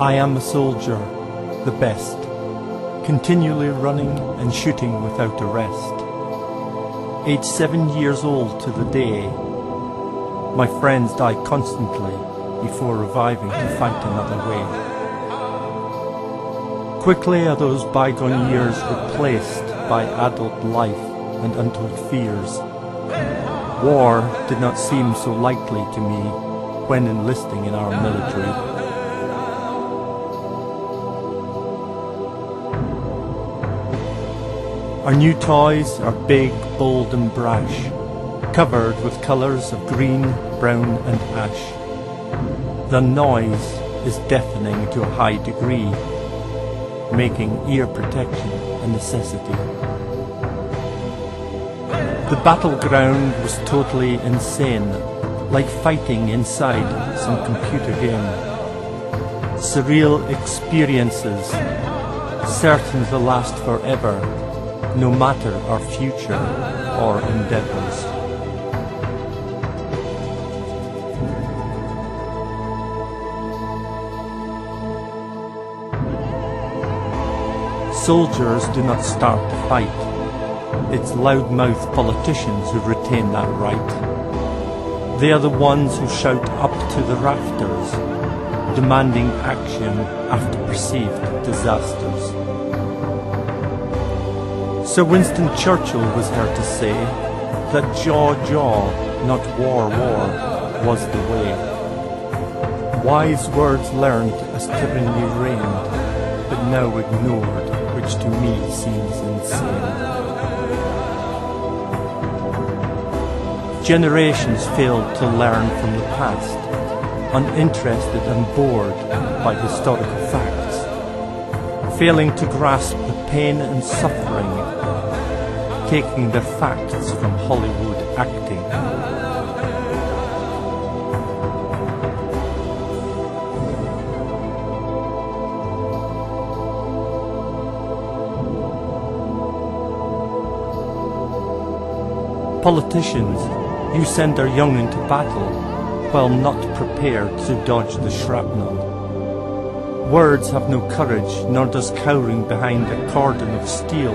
I am a soldier, the best, continually running and shooting without a rest. Aged seven years old to the day, my friends die constantly before reviving to fight another way. Quickly are those bygone years replaced by adult life and untold fears. War did not seem so likely to me when enlisting in our military. Our new toys are big, bold and brash, covered with colours of green, brown and ash. The noise is deafening to a high degree, making ear protection a necessity. The battleground was totally insane, like fighting inside some computer game. Surreal experiences, certain to last forever, no matter our future or endeavours. Soldiers do not start the fight. It's loudmouth politicians who retain that right. They are the ones who shout up to the rafters, demanding action after perceived disasters. Sir Winston Churchill was heard to say that jaw jaw, not war war, was the way. Wise words learned as tyranny reigned, but now ignored, which to me seems insane. Generations failed to learn from the past, uninterested and bored by historical facts, failing to grasp the pain and suffering, taking the facts from Hollywood acting. Politicians, you send our young into battle while not prepared to dodge the shrapnel. Words have no courage, nor does cowering behind a cordon of steel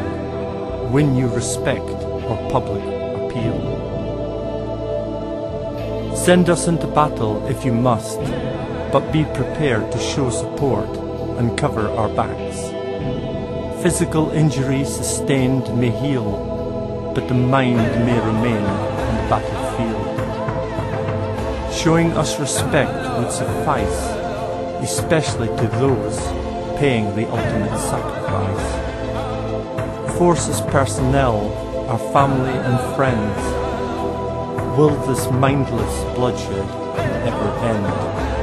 win you respect or public appeal. Send us into battle if you must, but be prepared to show support and cover our backs. Physical injury sustained may heal, but the mind may remain on the battlefield. Showing us respect would suffice, especially to those paying the ultimate sacrifice. Forces personnel, our family and friends, will this mindless bloodshed ever end?